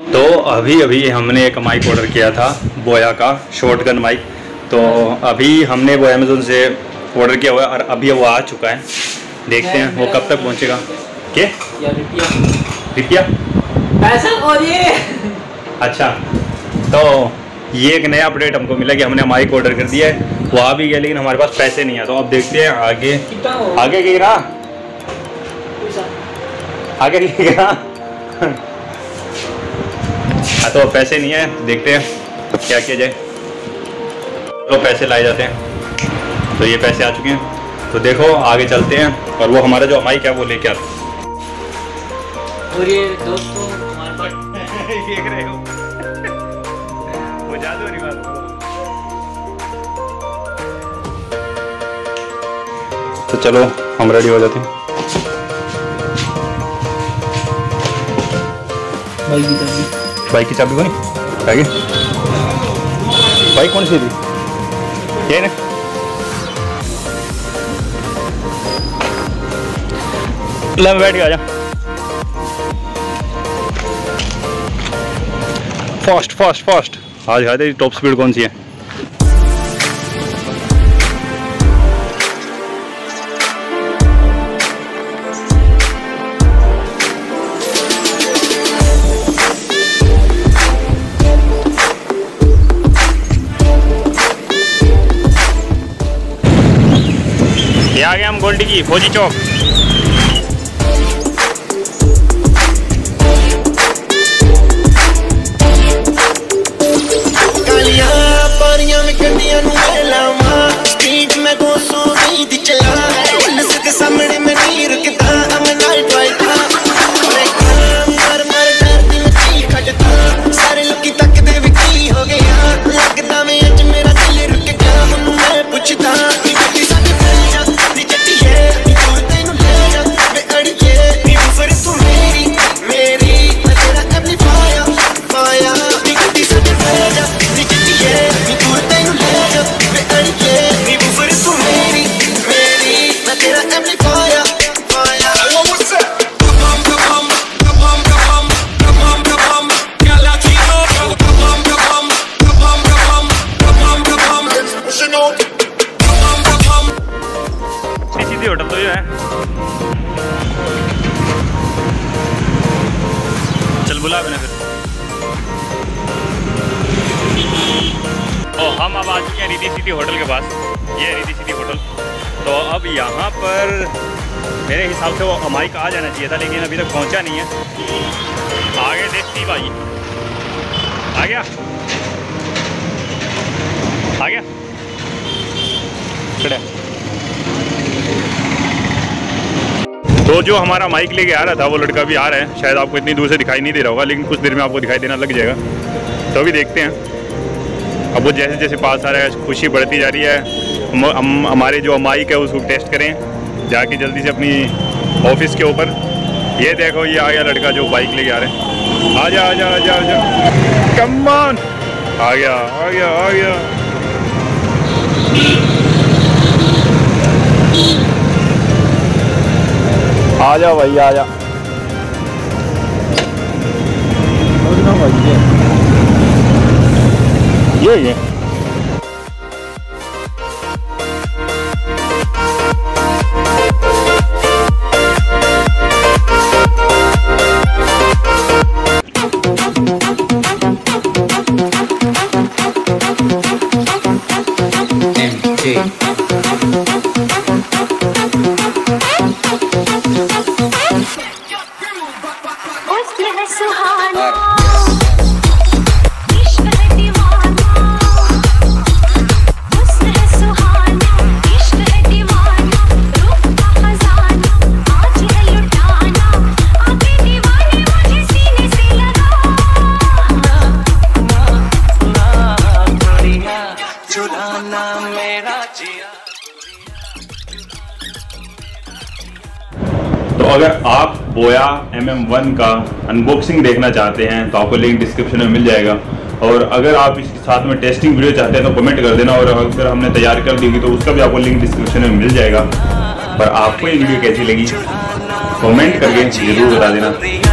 तो अभी अभी हमने एक माइक ऑर्डर किया था बोया का शॉर्ट गन माइक तो अभी हमने वो अमेज़ोन से ऑर्डर किया हुआ है और अभी वो आ चुका है। देखते हैं वो कब तक पहुंचेगा। के रुपया पैसा और ये। अच्छा तो ये एक नया अपडेट हमको मिला कि हमने माइक ऑर्डर कर दिया है। वो आ भी गया लेकिन हमारे पास पैसे नहीं है। तो अब देखते हैं आगे। आगे की रहा? आगे की रहा? हाँ तो पैसे नहीं है देखते हैं क्या किया जाए। तो पैसे लाए जाते हैं। तो ये पैसे आ चुके हैं। तो देखो आगे चलते हैं और वो हमारा जो माइक है वो लेके आते और ये दोस्तों हमारे पास देख रहे हो। वो जादू तो चलो हम रेडी हो जाते हैं। भाई की बाइक की चाबी कोई आगे। बाइक कौन सी थी ये ना। ले बैठ गया फास्ट फास्ट फास्ट आज हाँ तेरी टॉप स्पीड कौन सी है? ये आ गए हम गोल्डी की फौजी चौक। सीधी सीधी होटल तो ये है। चल बुला मैंने फिर। और हम अब आ चुके हैं रिद्धि सिटी होटल के पास। ये रिद्धि सिटी होटल। तो अब यहाँ पर मेरे हिसाब से वो अमाइक आ जाना चाहिए था, लेकिन अभी तक पहुँचा नहीं है। आगे देखती भाई। आ गया। आ गया। खड़ा। तो जो हमारा माइक लेके आ रहा था, वो लड़का भी आ रहा है। शायद आपको इतनी दूर से दिखाई नहीं दे रहा होगा, लेकिन कुछ देर में आपको दिखाई देना लग जाएगा। तो अभी देखते हैं। अब वो जैसे जैसे पास आ रहा है खुशी बढ़ती जा रही है। हम, हम- हमारे जो माइक है उसको टेस्ट करें। जाके जल्दी से अपनी ऑफ़िस के ऊपर। ये देखो, ये आ गया लड़का जो बाइक लेके आ रहे हैं। आ जा आ जा आ जा आ जा। कम ऑन आ गया आ गया आ गया। आ जा भाई, आ जा। ये ये उसकी अगर आप बोया एम एम वन का अनबॉक्सिंग देखना चाहते हैं तो आपको लिंक डिस्क्रिप्शन में मिल जाएगा। और अगर आप इसके साथ में टेस्टिंग वीडियो चाहते हैं तो कमेंट कर देना। और अगर हमने तैयार कर दी तो उसका भी आपको लिंक डिस्क्रिप्शन में मिल जाएगा। पर आपको ये वीडियो कैसी लगी कमेंट करके ज़रूर बता देना।